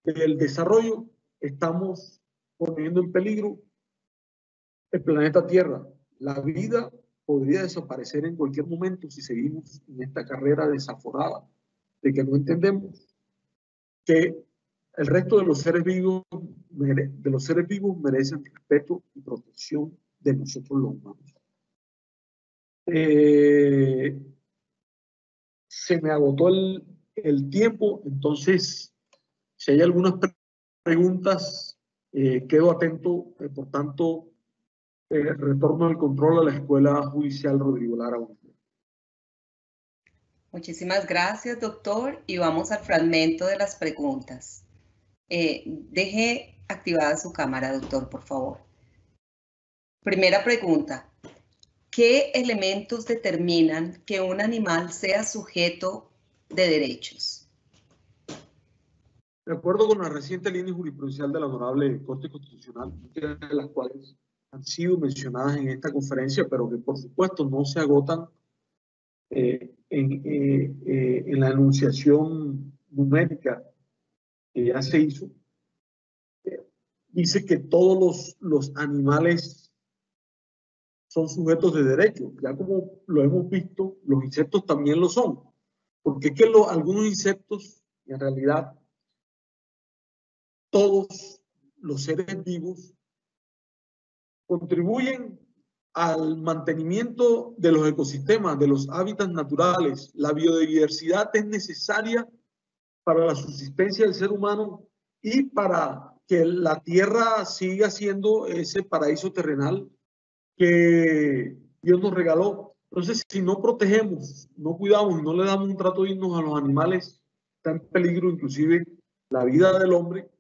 S2: del desarrollo, estamos poniendo en peligro el planeta Tierra. La vida podría desaparecer en cualquier momento si seguimos en esta carrera desaforada de que no entendemos que el resto de los seres vivos, de los seres vivos merecen respeto y protección de nosotros los humanos. Eh, se me agotó el, el, tiempo, entonces, si hay algunas preguntas, eh, quedo atento, eh, por tanto, retorno al control a la Escuela Judicial Rodrigo Lara.
S1: Muchísimas gracias, doctor. Y vamos al fragmento de las preguntas. deje activada su cámara, doctor, por favor. Primera pregunta. ¿Qué elementos determinan que un animal sea sujeto de derechos?
S2: De acuerdo con la reciente línea jurisprudencial de la Honorable Corte Constitucional, de las cuales sido mencionadas en esta conferencia, pero que por supuesto no se agotan eh, en, eh, eh, en, la enunciación numérica que ya se hizo, dice que todos los, animales son sujetos de derecho. Ya como lo hemos visto, los insectos también lo son. Porque es que algunos insectos, en realidad, todos los seres vivos contribuyen al mantenimiento de los ecosistemas, de los hábitats naturales. La biodiversidad es necesaria para la subsistencia del ser humano y para que la tierra siga siendo ese paraíso terrenal que Dios nos regaló. Entonces, si no protegemos, no cuidamos, no le damos un trato digno a los animales, está en peligro inclusive la vida del hombre.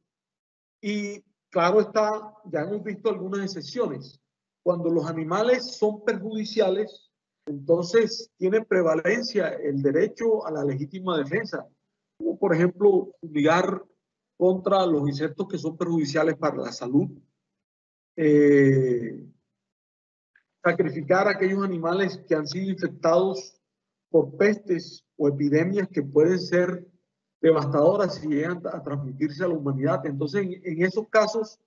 S2: Y claro está, ya hemos visto algunas excepciones. Cuando los animales son perjudiciales, entonces tiene prevalencia el derecho a la legítima defensa, como por ejemplo obligar contra los insectos que son perjudiciales para la salud, eh, sacrificar aquellos animales que han sido infectados por pestes o epidemias que pueden ser devastadoras si llegan a transmitirse a la humanidad. Entonces, en, esos casos,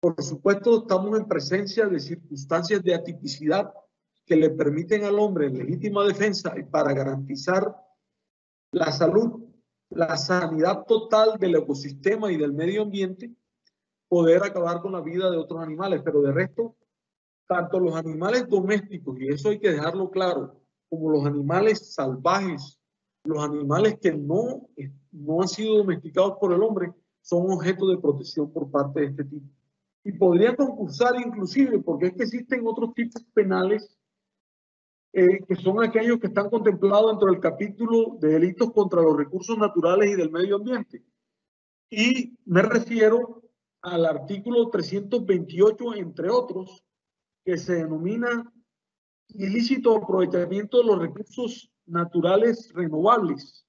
S2: por supuesto, estamos en presencia de circunstancias de atipicidad que le permiten al hombre en legítima defensa y para garantizar la salud, la sanidad total del ecosistema y del medio ambiente, poder acabar con la vida de otros animales. Pero de resto, tanto los animales domésticos, y eso hay que dejarlo claro, como los animales salvajes, los animales que no, no han sido domesticados por el hombre, son objeto de protección por parte de este tipo. Y podrían concursar inclusive, porque es que existen otros tipos penales eh, que son aquellos que están contemplados dentro del capítulo de delitos contra los recursos naturales y del medio ambiente. Y me refiero al artículo 328, entre otros, que se denomina ilícito aprovechamiento de los recursos naturales renovables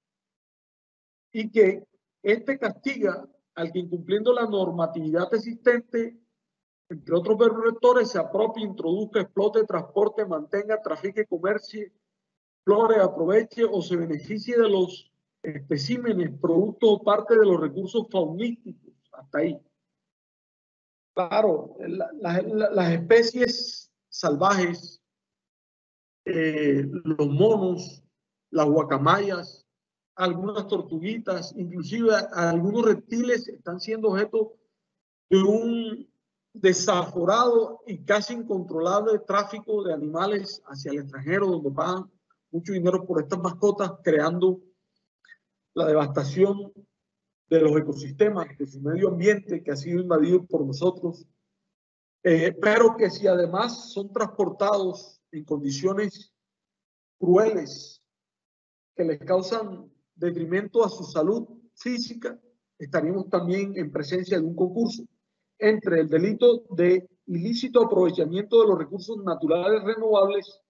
S2: y que este castiga al que incumpliendo la normatividad existente, entre otros rectores, se apropie, introduzca, explote, transporte, mantenga, trafique, comercie, flore, aproveche o se beneficie de los especímenes, producto o parte de los recursos faunísticos. Hasta ahí. Claro, las especies salvajes, eh, los monos, las guacamayas, algunas tortuguitas, inclusive algunos reptiles están siendo objeto de un desaforado y casi incontrolable tráfico de animales hacia el extranjero, donde pagan mucho dinero por estas mascotas, creando la devastación de los ecosistemas, de su medio ambiente que ha sido invadido por nosotros, eh, pero que si además son transportados en condiciones crueles que les causan detrimento a su salud física, estaríamos también en presencia de un concurso entre el delito de ilícito aprovechamiento de los recursos naturales renovables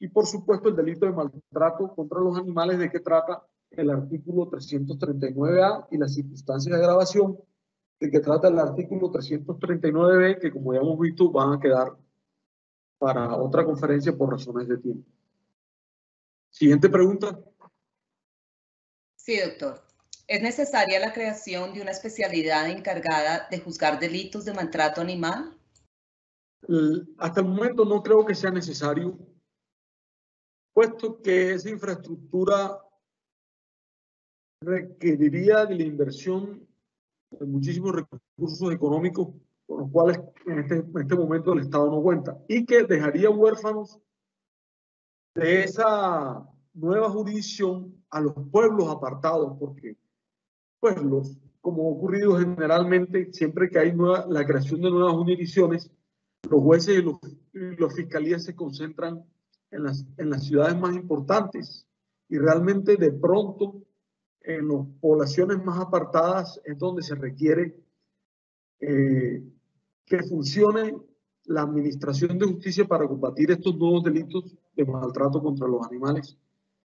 S2: y por supuesto el delito de maltrato contra los animales de que trata el artículo 339A y las circunstancias de grabación de que trata el artículo 339B, que como ya hemos visto van a quedar para otra conferencia por razones de tiempo. Siguiente pregunta.
S1: Sí, doctor. ¿Es necesaria la creación de una especialidad encargada de juzgar delitos de maltrato animal?
S2: Hasta el momento no creo que sea necesario, puesto que esa infraestructura requeriría de la inversión de muchísimos recursos económicos con los cuales en este, en este momento el Estado no cuenta y que dejaría huérfanos de esa nueva jurisdicción a los pueblos apartados porque pues los como ha ocurrido generalmente siempre que hay nueva, la creación de nuevas jurisdicciones, los jueces y, los, las fiscalías se concentran en las, en las ciudades más importantes y realmente de pronto en las poblaciones más apartadas es donde se requiere eh, que funcione la administración de justicia para combatir estos nuevos delitos de maltrato contra los animales.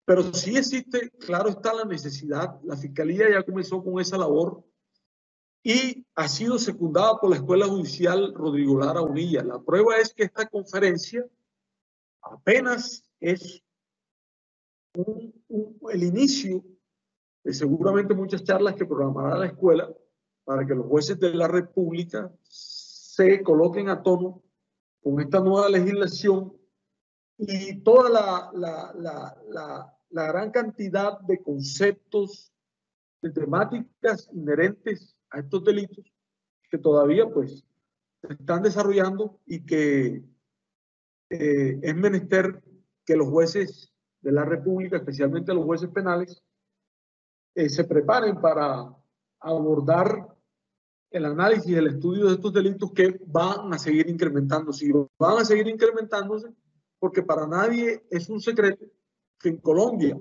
S2: Pero sí existe, claro está la necesidad, la Fiscalía ya comenzó con esa labor y ha sido secundada por la Escuela Judicial Rodrigo Lara Unilla. La prueba es que esta conferencia apenas es el inicio de seguramente muchas charlas que programará la escuela para que los jueces de la República se coloquen a tono con esta nueva legislación y toda la, la, la, la gran cantidad de conceptos, de temáticas inherentes a estos delitos que todavía pues se están desarrollando y que eh, es menester que los jueces de la República, especialmente los jueces penales, eh, se preparen para abordar el análisis, el estudio de estos delitos que van a seguir incrementándose. Y van a seguir incrementándose porque para nadie es un secreto que en Colombia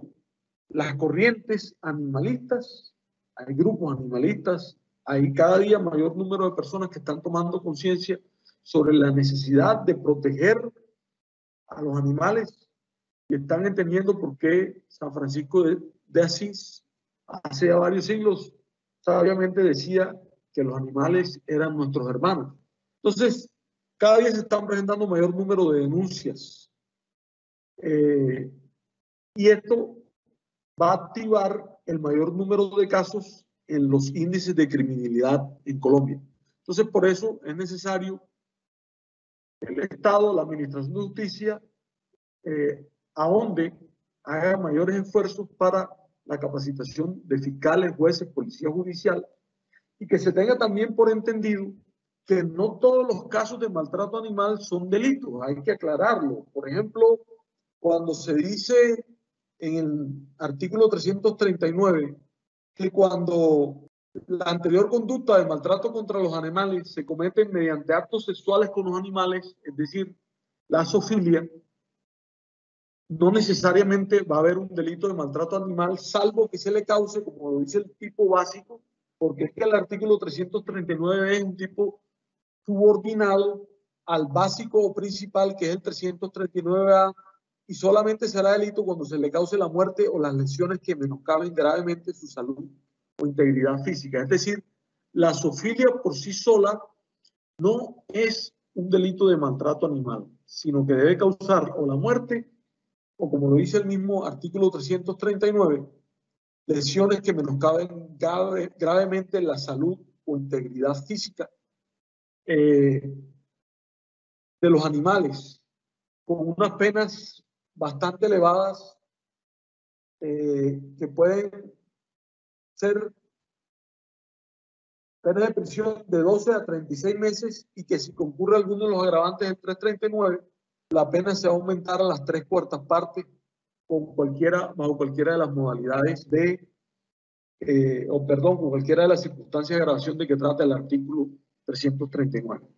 S2: las corrientes animalistas, hay grupos animalistas, hay cada día mayor número de personas que están tomando conciencia sobre la necesidad de proteger a los animales y están entendiendo por qué San Francisco de, de Asís hace varios siglos sabiamente decía que los animales eran nuestros hermanos. Entonces, cada día se están presentando mayor número de denuncias. Eh, y esto va a activar el mayor número de casos en los índices de criminalidad en Colombia. Entonces, por eso es necesario el Estado, la Administración de Justicia, eh, ahonde haga mayores esfuerzos para la capacitación de fiscales, jueces, policía judicial, y que se tenga también por entendido que no todos los casos de maltrato animal son delitos, hay que aclararlo. Por ejemplo, cuando se dice en el artículo 339 que cuando la anterior conducta de maltrato contra los animales se comete mediante actos sexuales con los animales, es decir, la zoofilia, no necesariamente va a haber un delito de maltrato animal, salvo que se le cause, como lo dice el tipo básico, porque es que el artículo 339 es un tipo subordinado al básico o principal, que es el 339A, y solamente será delito cuando se le cause la muerte o las lesiones que menoscaben gravemente su salud o integridad física. Es decir, la zoofilia por sí sola no es un delito de maltrato animal, sino que debe causar o la muerte o como lo dice el mismo artículo 339, lesiones que menoscaben grave, gravemente la salud o integridad física eh, de los animales, con unas penas bastante elevadas eh, que pueden ser penas de prisión de 12 a 36 meses y que si concurre alguno de los agravantes del 339, la pena se va a aumentar a las tres cuartas partes con cualquiera, bajo cualquiera de las modalidades de, eh, o perdón, con cualquiera de las circunstancias de grabación de que trata el artículo 339.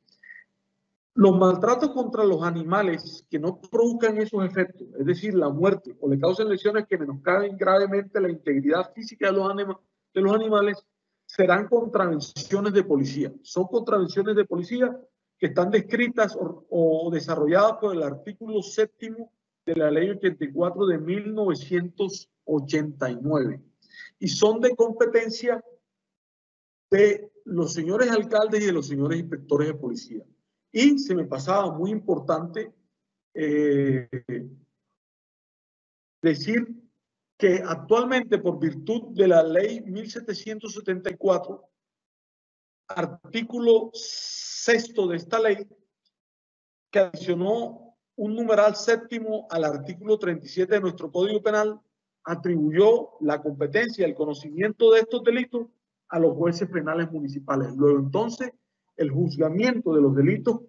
S2: Los maltratos contra los animales que no produzcan esos efectos, es decir, la muerte o le causen lesiones que menoscaben gravemente la integridad física de los, de los animales, serán contravenciones de policía. Son contravenciones de policía que están descritas o, desarrolladas por el artículo séptimo de la ley 84 de 1989 y son de competencia de los señores alcaldes y de los señores inspectores de policía. Y se me pasaba muy importante eh, decir que actualmente por virtud de la ley 1774, artículo sexto de esta ley, que adicionó un numeral séptimo al artículo 37 de nuestro Código Penal, atribuyó la competencia, el conocimiento de estos delitos a los jueces penales municipales. Luego entonces, el juzgamiento de los delitos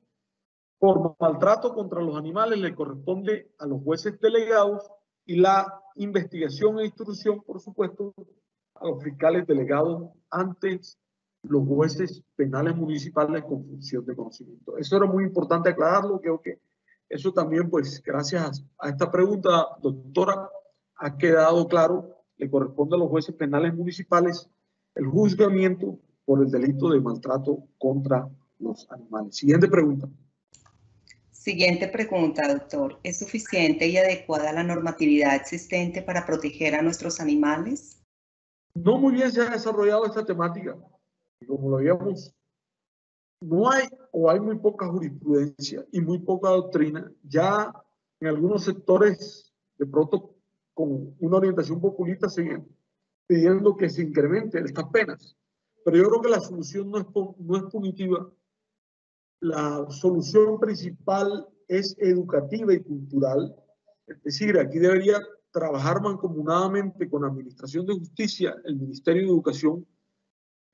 S2: por maltrato contra los animales le corresponde a los jueces delegados y la investigación e instrucción, por supuesto, a los fiscales delegados antes los jueces penales municipales con función de conocimiento. Eso era muy importante aclararlo, creo que eso también, pues, gracias a esta pregunta, doctora, ha quedado claro, le corresponde a los jueces penales municipales el juzgamiento por el delito de maltrato contra los animales. Siguiente pregunta.
S1: Siguiente pregunta, doctor. ¿Es suficiente y adecuada la normatividad existente para proteger a nuestros animales?
S2: No muy bien se ha desarrollado esta temática. Como lo habíamos, no hay o hay muy poca jurisprudencia y muy poca doctrina. Ya en algunos sectores, de pronto con una orientación populista, siguen pidiendo que se incrementen estas penas. Pero yo creo que la solución no es, no es punitiva, la solución principal es educativa y cultural. Es decir, aquí debería trabajar mancomunadamente con la Administración de Justicia, el Ministerio de Educación,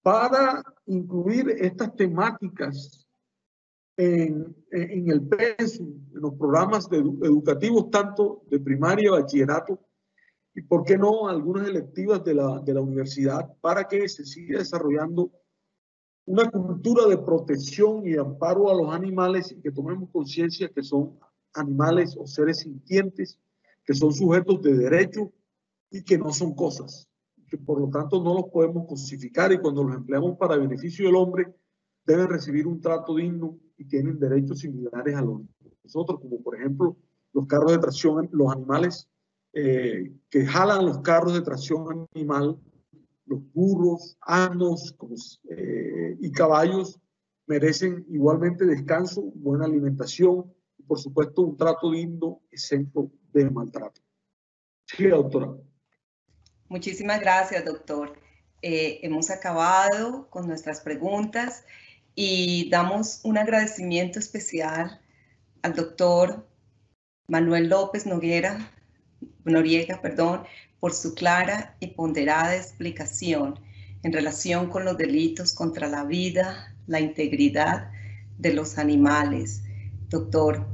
S2: para incluir estas temáticas en, en el pensum, en los programas educativos, tanto de primaria, bachillerato, y por qué no algunas electivas de la, de la universidad, para que se siga desarrollando una cultura de protección y amparo a los animales y que tomemos conciencia que son animales o seres sintientes, que son sujetos de derecho y que no son cosas, que por lo tanto no los podemos cosificar y cuando los empleamos para beneficio del hombre deben recibir un trato digno y tienen derechos similares a los nosotros, como por ejemplo los carros de tracción, los animales eh, que jalan los carros de tracción animal los burros, asnos eh, y caballos merecen igualmente descanso, buena alimentación y por supuesto un trato digno, exento de maltrato. Sí, doctora.
S1: Muchísimas gracias, doctor. Eh, hemos acabado con nuestras preguntas y damos un agradecimiento especial al doctor Manuel López Noguera, Noriega, perdón, por su clara y ponderada explicación en relación con los delitos contra la vida, la integridad de los animales. Doctor,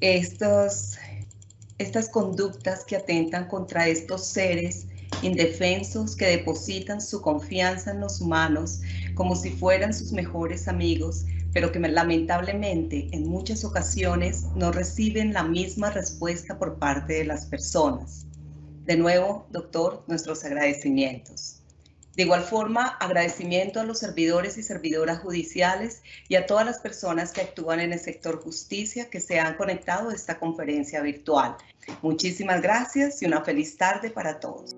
S1: estos, estas conductas que atentan contra estos seres indefensos que depositan su confianza en los humanos como si fueran sus mejores amigos, pero que lamentablemente en muchas ocasiones no reciben la misma respuesta por parte de las personas. De nuevo, doctor, nuestros agradecimientos. De igual forma, agradecimiento a los servidores y servidoras judiciales y a todas las personas que actúan en el sector justicia que se han conectado a esta conferencia virtual. Muchísimas gracias y una feliz tarde para todos.